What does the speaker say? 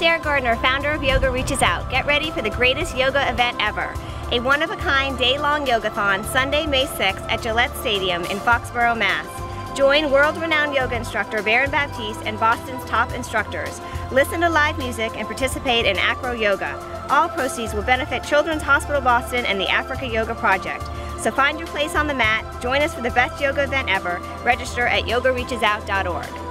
Sarah Gardner, founder of Yoga Reaches Out. Get ready for the greatest yoga event ever. A one-of-a-kind day-long yogathon Sunday, May 6th at Gillette Stadium in Foxborough, Mass. Join world-renowned yoga instructor Baron Baptiste and Boston's top instructors. Listen to live music and participate in acro yoga. All proceeds will benefit Children's Hospital Boston and the Africa Yoga Project. So find your place on the mat, join us for the best yoga event ever, register at yogareachesout.org.